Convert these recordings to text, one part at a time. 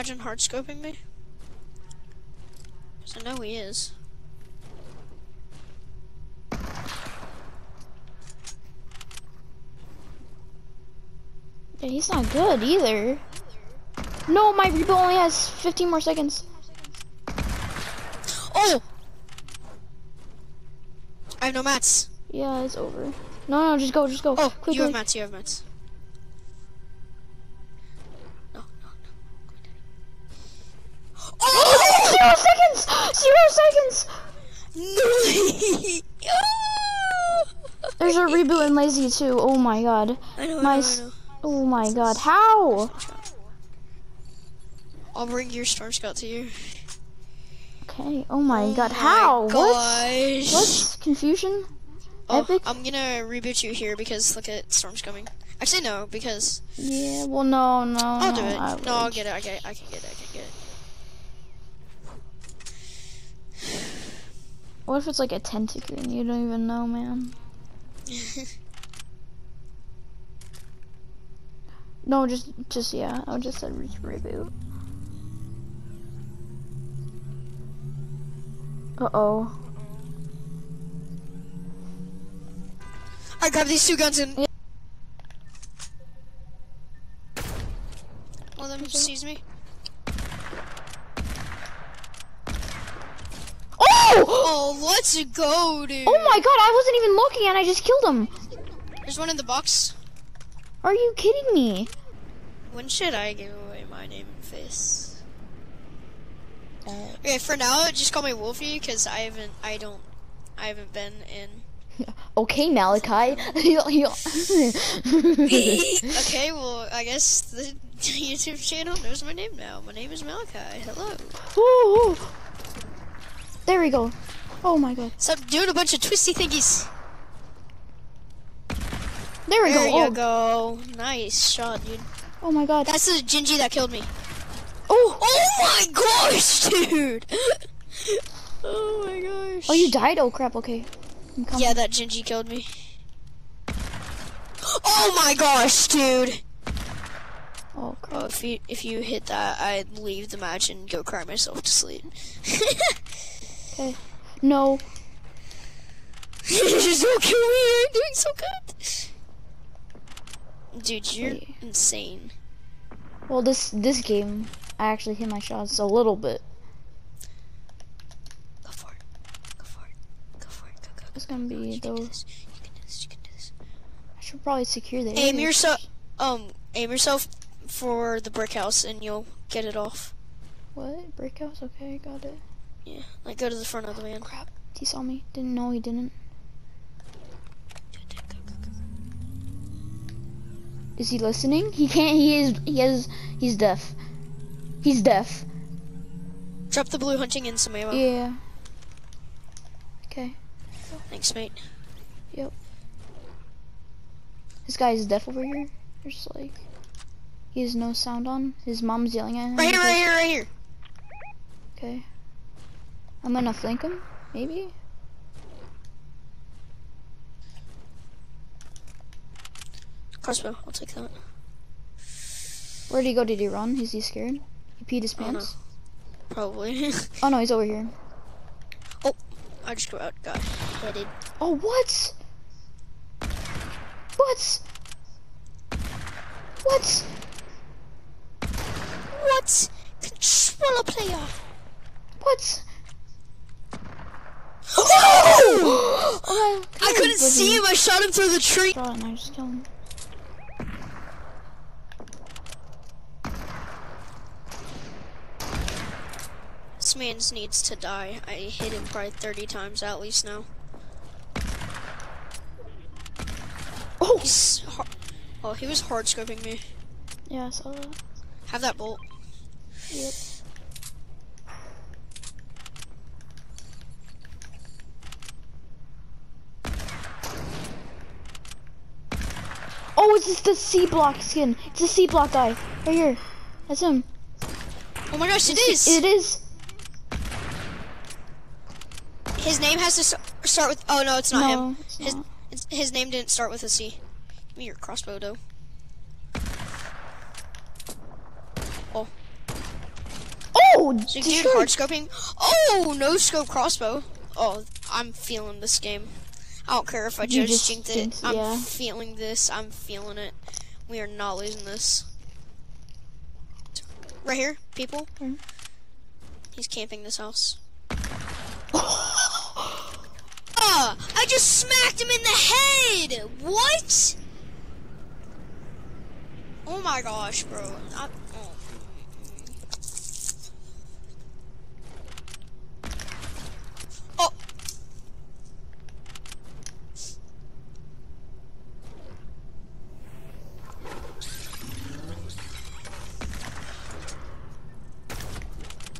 Imagine hard scoping me. Cause I know he is. Yeah, he's not good either. No, my rebuild only has 15 more seconds. Oh! I have no mats. Yeah, it's over. No, no, just go, just go. Oh, quickly. you have mats, you have mats. Reboot in Lazy too. Oh my god. I know, I My know, s- I know. Oh my god. How? I'll bring your storm scout to you. Okay. Oh my Oh god. my How? What? Gosh. What? Confusion? Oh, Epic? I'm gonna reboot you here because look at storm's coming. Actually, no, because Yeah. Well, no, no. I'll do it. I No, I'll get it. I get it. I can get it. I can get it. What if it's like a 10 ticker and you don't even know, man? No, just, just yeah. I just said reboot. Uh oh. I grab these two guns and. Yeah. One of them sees me. Oh! Let's go, dude. Oh my god! I wasn't even looking and I just killed him. There's one in the box. Are you kidding me? When should I give away my name and face? Okay, for now, just call me Wolfie because I haven't, I don't, I haven't been in. Okay, Malachi. okay, well, I guess the YouTube channel knows my name now. My name is Malachi. Hello. Ooh, ooh. There we go. Oh my god. Stop doing a bunch of twisty thingies. There we There go. you Oh, go. Nice shot, dude. oh my god. That's the Gingy that killed me. Oh. Oh my gosh, dude. oh my gosh. Oh, you died? Oh crap. Okay. Yeah, that Gingy killed me. Oh my gosh, dude. Oh crap. Oh, if you if you hit that, I'd leave the match and go cry myself to sleep. Okay. No. Just don't kill me. You're doing so good. Dude, you're Wait. insane. Well, this this game, I actually hit my shots a little bit. Go for it. Go for it. Go for it. Go go. It's gonna be You can do this. You can do this. You can do this. I should probably secure the Aim yourself. Um, aim yourself for the brick house, and you'll get it off. What? Brick house? Okay, got it. Yeah, like go to the front of the van. Crap. He saw me. Didn't know he didn't. Is he listening? He can't. He is. He is. He's deaf. He's deaf. Drop the blue hunting in some ammo. Yeah. Okay. Thanks, mate. Yep. This guy is deaf over here. There's like. He has no sound on. His mom's yelling at him. Right here, right here, right here. Okay. I'm gonna flank him. Maybe. Crossbow. I'll take that. Where'd he go? Did he run? Is he scared? He peed his I don't pants. Probably. Oh no, he's over here. Oh, I just go out. Got headed. Oh what? What? What? What? Controller player. What? Oh! Oh I couldn't see him. I shot him through the tree. Shot and I just killed him. This man needs to die. I hit him probably 30 times at least now. Oh! He's oh, he was hard scoping me. Yeah, I saw that. Have that bolt. Yep. Oh, it's just the C block skin. It's a C block guy. Right here. That's him. Oh my gosh, it is. It is. His name has to start with. Oh no, it's not no, him. it's His not. his name didn't start with a C. Give me your crossbow, though. Oh. Oh, So, dude, hard scoping. Oh, no scope crossbow. Oh, I'm feeling this game. I don't care if I You just just jinxed it. I'm yeah. feeling this. I'm feeling it. We are not losing this. Right here, people. Mhm. He's camping this house. Ah! I just smacked him in the head. What? Oh my gosh, bro. I, oh. oh.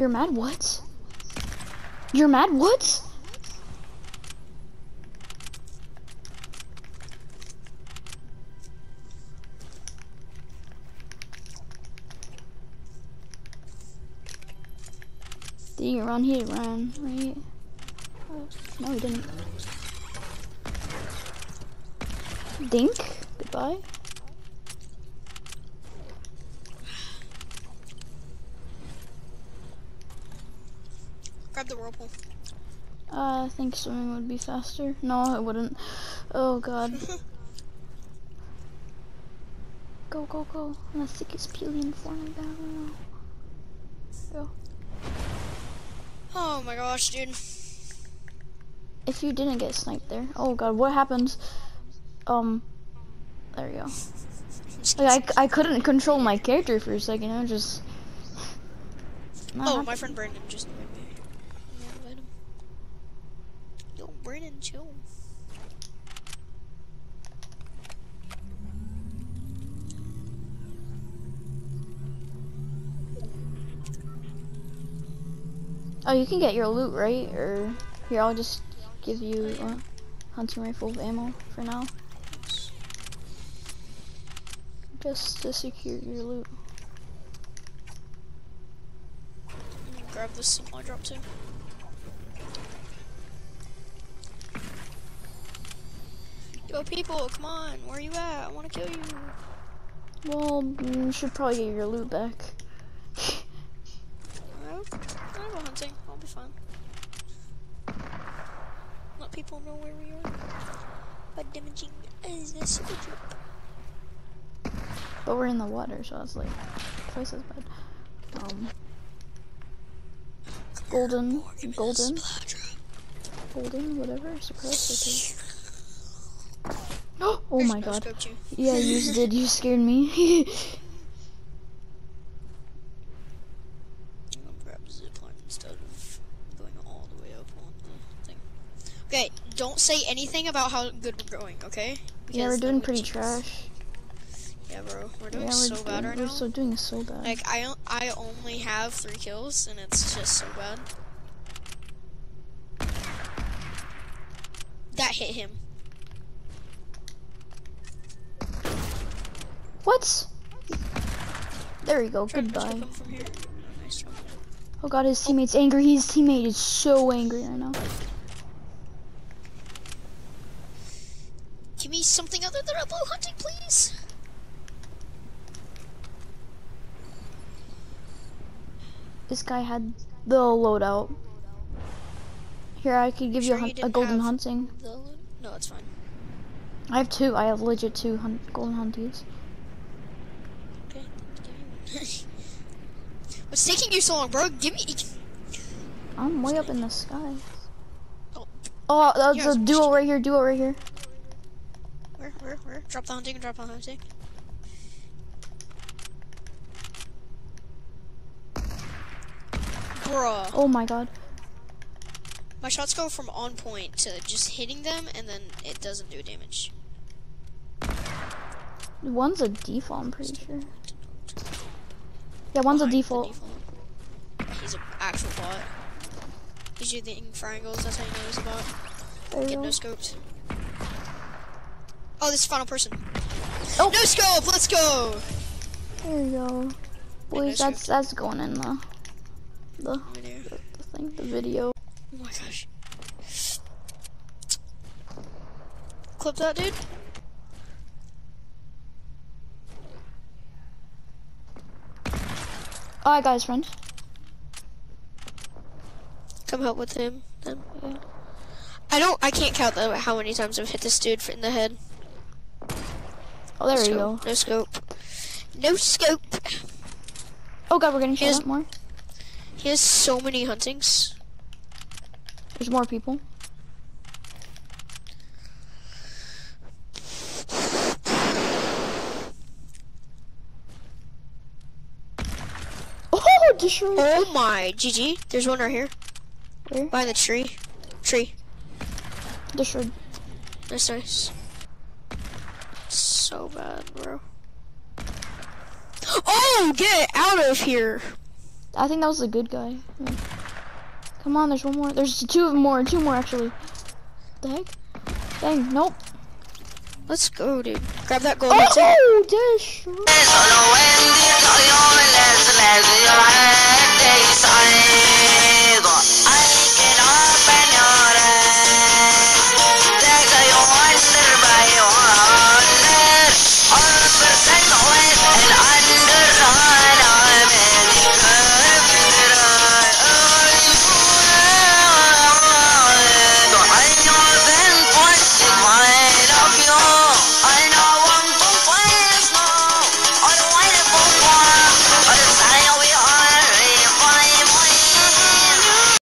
You're mad what? You're mad what? Did he run? He ran, right? No, he didn't. Dink. Goodbye. Grab the whirlpool. Uh, I think swimming would be faster. No, it wouldn't. Oh god. go, go, go. I'm the thickest peeling form of battle. Go. Oh my gosh, dude. If you didn't get sniped there. Oh god, what happened? Um, there you go. Like, I, I couldn't control my character for a second. I was just. Oh, my friend Brandon just invited me. Yeah, invite him. Brandon, chill. Oh, you can get your loot, right? Or here, I'll just give you a hunting rifle of ammo for now. Just to secure your loot. Grab this supply drop too. Yo, people, come on. Where are you at? I want to kill you. Well, you should probably get your loot back. I'll, I'll go hunting. I'll be fine. Let people know where we are. By damaging is the super. But we're in the water, so it's like twice as bad. Um, golden, Give me the golden, golden, whatever. Surprise! oh There's my no god. Yeah, you did. You scared me. Grab a zip instead of going all the way up on thing. Okay, don't say anything about how good we're going, okay? yeah, we're doing pretty trash. Yeah, bro, we're Yeah, doing we're, so bad doing- right we're now. so doing so bad. Like I, I only have three kills, and it's just so bad. That hit him. What? There you go. Goodbye. scoop him from here. Oh, god, his teammate's angry. His teammate is so angry right now. Give me something other than a blue hunting, please. This guy had the loadout. Here, I could give Sure you a, you a golden hunting. No, it's fine. I have two. I have legit two hun- golden hunties. Okay. give me one. What's taking you so long, bro? Give me. I'm way up in the sky. Oh. Oh, uh, that's Yeah, a duo right here. Duo right here. Where, where, where? Drop the hunting drop the hunting. Bruh. Oh my god. My shots go from on point to just hitting them, and then it doesn't do damage. One's a default. I'm pretty sure. Yeah, one's a the default. He's an actual bot. He's using triangles, that's how you know he's a bot. There Get no scoped. Oh, this is final person. Oh. No scope, let's go! There you go. Boys, no that's that's going in the the, Video. the thing, the video. Oh my gosh. Clip that, dude. Alright, guys, friend. come help with him then. Yeah. I don't. I can't count the, how many times I've hit this dude in the head. Oh, there So, go. No scope. No scope. Oh god, we're getting shot at more. He has so many huntings. There's more people. Oh. Oh my, GG. There's one right here. Where? Behind the tree. Tree. Destroyed. That's nice. So bad, bro. Oh, get out of here. I think that was the good guy. Yeah. Come on, there's one more. There's two more. Two more actually. The heck? Dang, nope. Let's go, dude. Grab that gold. that's it. Oh, destroyed.